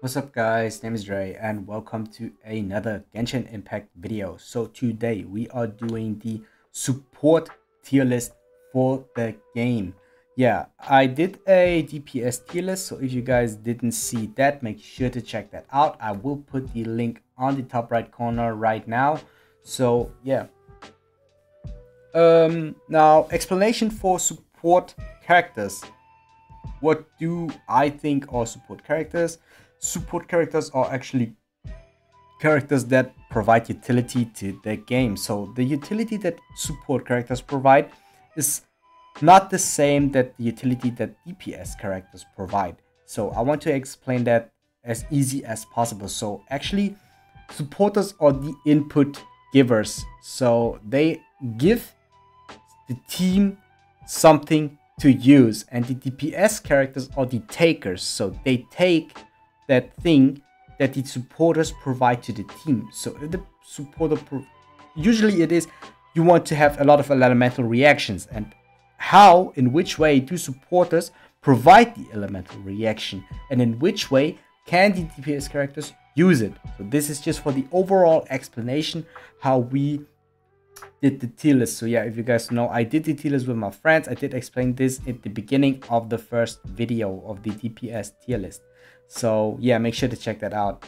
What's up guys, name is Dre and welcome to another Genshin Impact video. So today we are doing the support tier list for the game. Yeah, I did a DPS tier list, so if you guys didn't see that, make sure to check that out. I will put the link on the top right corner right now. So yeah. Um, now, explanation for support characters. What do I think are support characters? Support characters are actually characters that provide utility to the game. So the utility that support characters provide is not the same that the utility that DPS characters provide. So I want to explain that as easy as possible. So actually supporters are the input givers. So they give the team something to use and the DPS characters are the takers. So they take that thing that the supporters provide to the team. So the supporter, usually it is, you want to have a lot of elemental reactions and how, in which way do supporters provide the elemental reaction and in which way can the DPS characters use it. So this is just for the overall explanation how we did the tier list. So yeah, if you guys know, I did the tier list with my friends. I did explain this at the beginning of the first video of the DPS tier list. So yeah, make sure to check that out.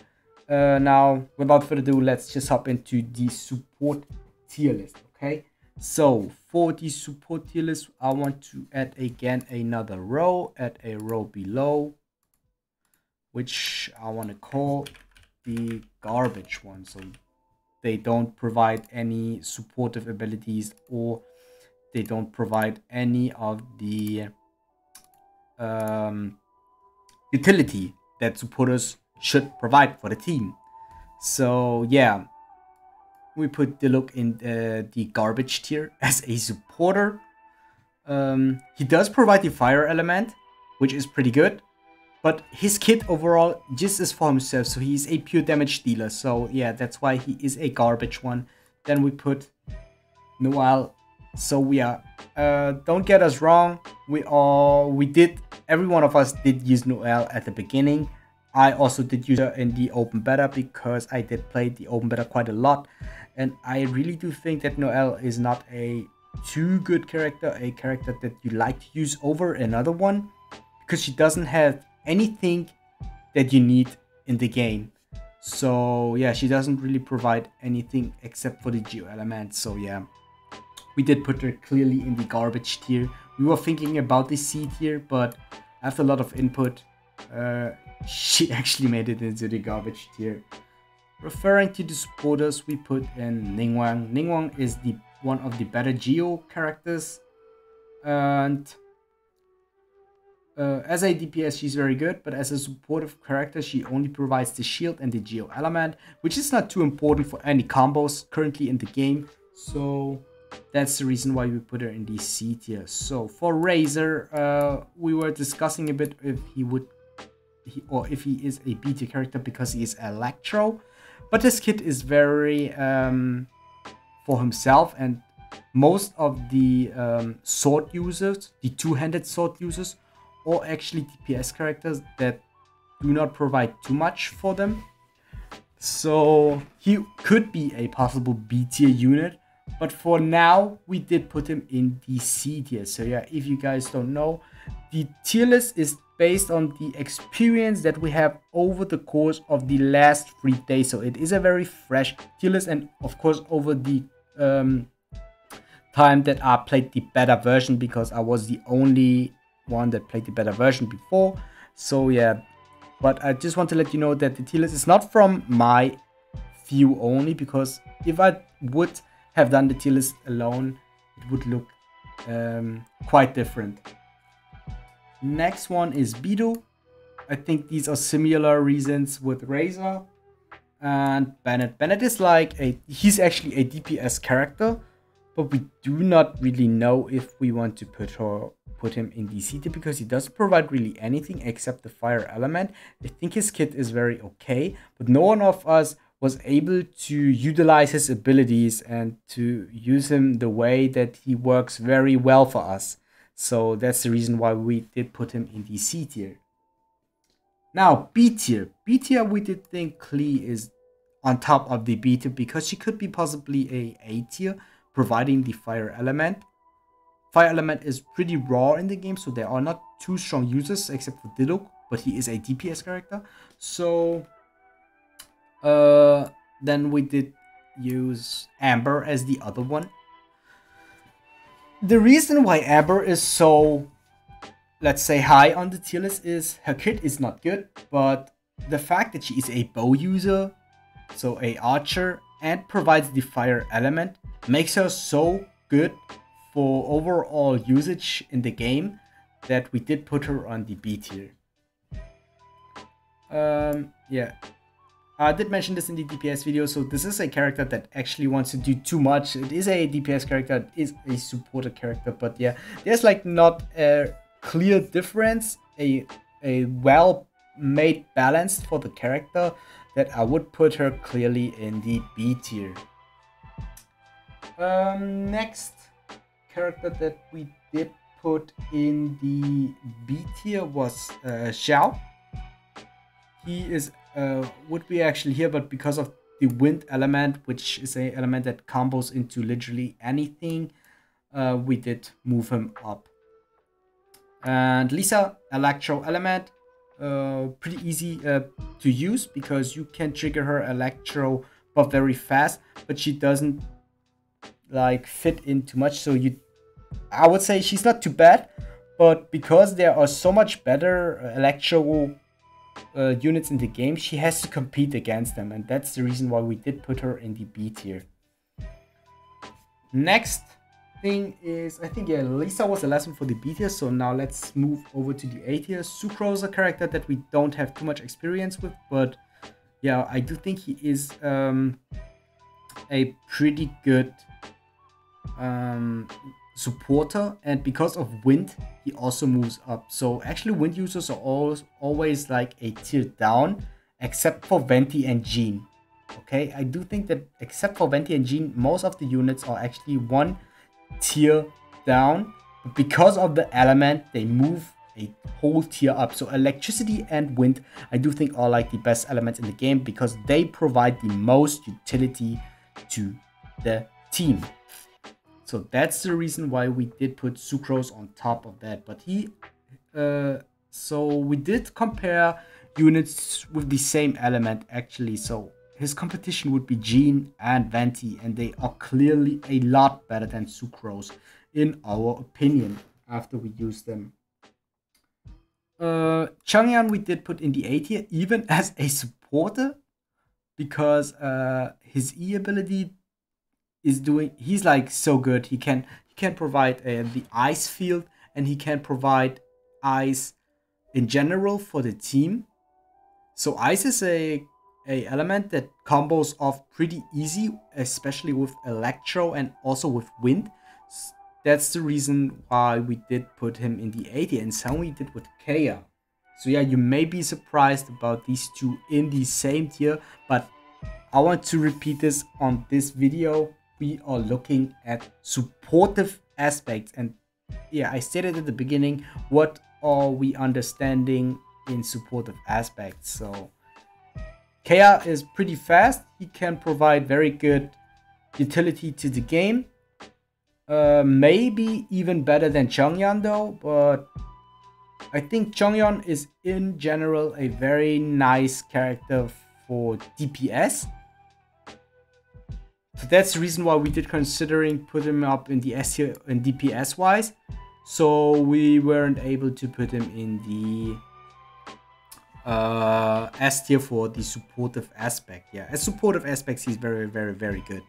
Uh, now, without further ado, let's just hop into the support tier list, okay? So for the support tier list, I want to add again another row, add a row below, which I want to call the garbage one. So they don't provide any supportive abilities or they don't provide any of the um, utility that supporters should provide for the team. So yeah, we put Diluc in uh, the garbage tier as a supporter. Um, he does provide the fire element, which is pretty good. But his kit overall just is for himself, so he's a pure damage dealer. So yeah, that's why he is a garbage one. Then we put Noelle. So we are, uh, don't get us wrong, we all, we did, every one of us did use Noelle at the beginning. I also did use her in the open beta because I did play the open beta quite a lot. And I really do think that Noelle is not a too good character, a character that you like to use over another one. Because she doesn't have anything that you need in the game. So yeah, she doesn't really provide anything except for the geo element. So yeah, we did put her clearly in the garbage tier. We were thinking about the C tier, but after a lot of input, uh, she actually made it into the garbage tier. Referring to the supporters, we put in Ningguang. Ningguang is the one of the better Geo characters. And uh, as a DPS, she's very good, but as a supportive character, she only provides the shield and the Geo element, which is not too important for any combos currently in the game. So that's the reason why we put her in the C tier. So for Razor, uh, we were discussing a bit if he would he, or if he is a B tier character because he is Electro. But this kit is very um, for himself and most of the um, sword users, the two-handed sword users, or actually DPS characters that do not provide too much for them. So he could be a possible B tier unit, but for now we did put him in the C tier. So yeah, if you guys don't know, the tier list is based on the experience that we have over the course of the last three days. So it is a very fresh tier list and of course over the um, time that I played the beta version because I was the only one that played the beta version before. So yeah, but I just want to let you know that the tier list is not from my view only because if I would have done the tier list alone, it would look um, quite different. Next one is Beidou. I think these are similar reasons with Razor and Bennett. Bennett is like a, he's actually a DPS character, but we do not really know if we want to put her, put him in DCT because he doesn't provide really anything except the fire element. I think his kit is very okay, but no one of us was able to utilize his abilities and to use him the way that he works very well for us. So that's the reason why we did put him in the C tier. Now, B tier. B tier, we did think Klee is on top of the B tier because she could be possibly a A tier, providing the fire element. Fire element is pretty raw in the game, so there are not two strong users except for Diluc, but he is a DPS character. So, uh, then we did use Amber as the other one. The reason why Amber is so let's say high on the tier list is her kit is not good, but the fact that she is a bow user, so a archer, and provides the fire element makes her so good for overall usage in the game that we did put her on the B tier. Um, yeah. I did mention this in the DPS video, so this is a character that actually wants to do too much. It is a DPS character, it is a supporter character, but yeah, there's like not a clear difference, a a well made balance for the character that I would put her clearly in the B tier. Um, next character that we did put in the B tier was uh, Xiao. He is uh, would be actually here, but because of the wind element, which is a element that combos into literally anything, uh, we did move him up. And Lisa, Electro Element, uh, pretty easy uh, to use because you can trigger her Electro buff very fast, but she doesn't like fit in too much. So you, I would say she's not too bad, but because there are so much better Electro uh, units in the game, she has to compete against them, and that's the reason why we did put her in the B tier. Next, thing is, I think, yeah, Lisa was the last one for the B tier, so now let's move over to the A tier. Sucrose, a character that we don't have too much experience with, but yeah, I do think he is um, a pretty good um, supporter, and because of Wind, he also moves up. So actually, Wind users are always, always like a tier down, except for Venti and Jean. Okay, I do think that except for Venti and Jean, most of the units are actually one tier down. But because of the element, they move a whole tier up. So electricity and wind, I do think are like the best elements in the game because they provide the most utility to the team. So that's the reason why we did put Sucrose on top of that. But he, uh, so we did compare units with the same element actually. So his competition would be Jean and Venti, and they are clearly a lot better than Sucrose, in our opinion, after we use them. Uh, Chongyun we did put in the A tier, even as a supporter, because uh, his E ability is doing. He's like so good. He can he can provide uh, the ice field, and he can provide ice in general for the team. So ice is a a element that combos off pretty easy, especially with Electro and also with Wind. That's the reason why we did put him in the 80 and some we did with Kaeya. So yeah, you may be surprised about these two in the same tier, but I want to repeat this on this video. We are looking at supportive aspects and yeah, I stated at the beginning, what are we understanding in supportive aspects? So Kaeya is pretty fast. He can provide very good utility to the game. Uh, maybe even better than Chongyun though, but I think Chongyun is in general a very nice character for DPS. So that's the reason why we did considering put him up in the S tier and DPS wise. So we weren't able to put him in the uh, S tier for the supportive aspect. Yeah, as supportive aspects, he's very, very, very good.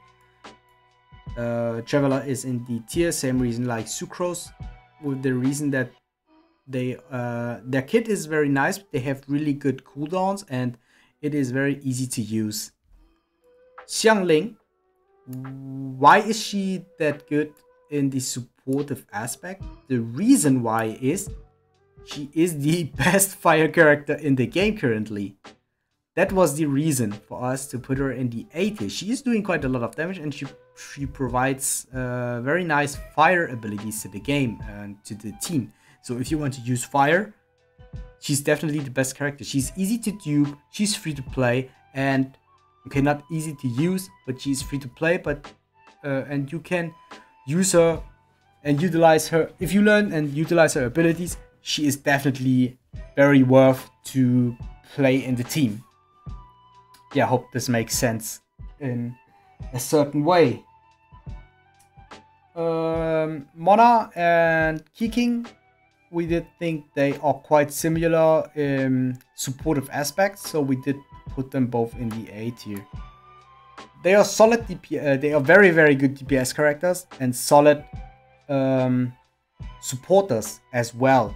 Uh, Traveler is in the tier, same reason like Sucrose, with the reason that they uh, their kit is very nice. They have really good cooldowns and it is very easy to use. Xiangling, why is she that good in the supportive aspect? The reason why is she is the best fire character in the game currently. That was the reason for us to put her in the A tier. She is doing quite a lot of damage and she, she provides uh, very nice fire abilities to the game and to the team. So if you want to use fire, she's definitely the best character. She's easy to dupe, she's free to play, and okay, not easy to use, but she's free to play. But uh, and you can use her and utilize her. If you learn and utilize her abilities, she is definitely very worth to play in the team. Yeah, I hope this makes sense in a certain way. Um, Mona and Keqing, we did think they are quite similar in supportive aspects, so we did put them both in the A tier. They are solid DPS, uh, they are very very good DPS characters and solid um, supporters as well.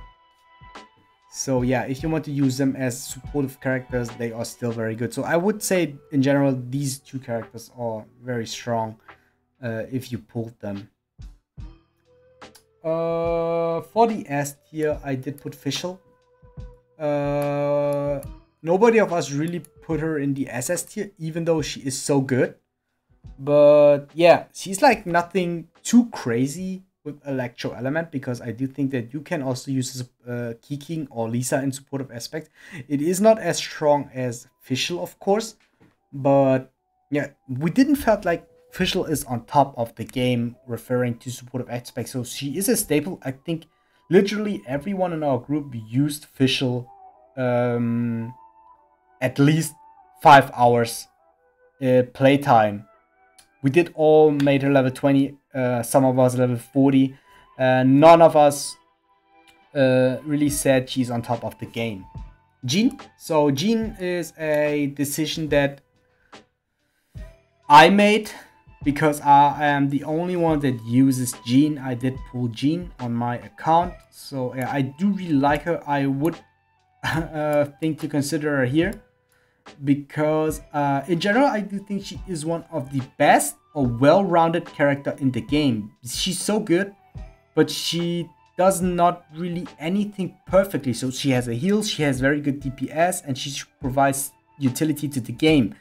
So yeah, if you want to use them as supportive characters, they are still very good. So I would say in general, these two characters are very strong uh, if you pulled them. Uh, for the S tier, I did put Fischl. Uh, nobody of us really put her in the SS tier, even though she is so good. But yeah, she's like nothing too crazy with Electro Element because I do think that you can also use uh, Keqing or Lisa in supportive aspect. It is not as strong as Fischl, of course, but yeah, we didn't felt like Fischl is on top of the game referring to supportive aspects. So she is a staple. I think literally everyone in our group used Fischl um, at least five hours uh, playtime. We did all made her level 20 uh, some of us level 40. Uh, none of us uh, really said she's on top of the game. Jean. So Jean is a decision that I made because I am the only one that uses Jean. I did pull Jean on my account. So I do really like her. I would uh, think to consider her here because uh, in general, I do think she is one of the best a well-rounded character in the game. She's so good, but she does not really anything perfectly. So she has a heal, she has very good DPS, and she provides utility to the game.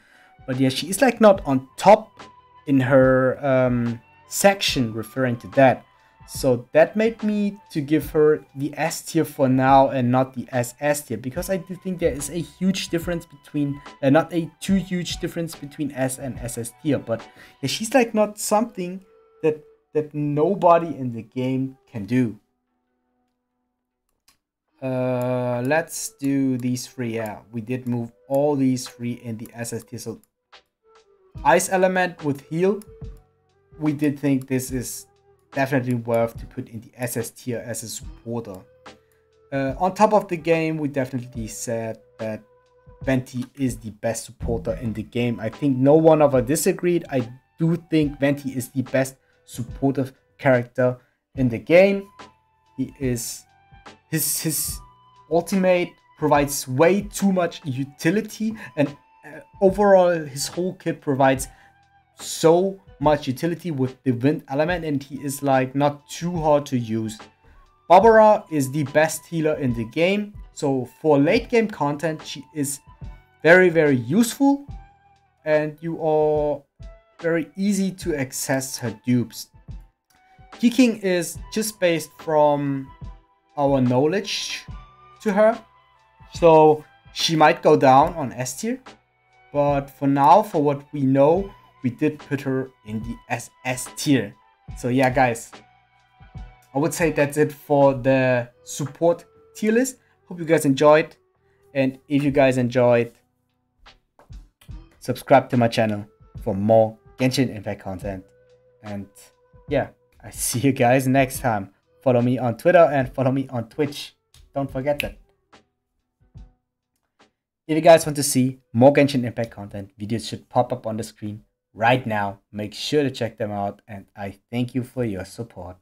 But yeah, she is like not on top in her um, section referring to that. So that made me to give her the S tier for now and not the SS tier because I do think there is a huge difference between, uh, not a too huge difference between S and SS tier. But yeah, she's like not something that that nobody in the game can do. Uh, let's do these three. Yeah, we did move all these three in the SS tier. So ice element with heal. We did think this is definitely worth to put in the SS tier as a supporter. Uh, on top of the game, we definitely said that Venti is the best supporter in the game. I think no one of us disagreed. I do think Venti is the best supportive character in the game. He is his his ultimate provides way too much utility and uh, overall his whole kit provides so much utility with the wind element and he is like not too hard to use. Barbara is the best healer in the game. So for late game content, she is very, very useful and you are very easy to access her dupes. Keqing is just based from our knowledge to her. So she might go down on S tier. But for now, for what we know, we did put her in the SS tier. So yeah, guys, I would say that's it for the support tier list. Hope you guys enjoyed. And if you guys enjoyed, subscribe to my channel for more Genshin Impact content. And yeah, I see you guys next time. Follow me on Twitter and follow me on Twitch. Don't forget that. If you guys want to see more Genshin Impact content, videos should pop up on the screen right now. Make sure to check them out and I thank you for your support.